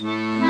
Bye.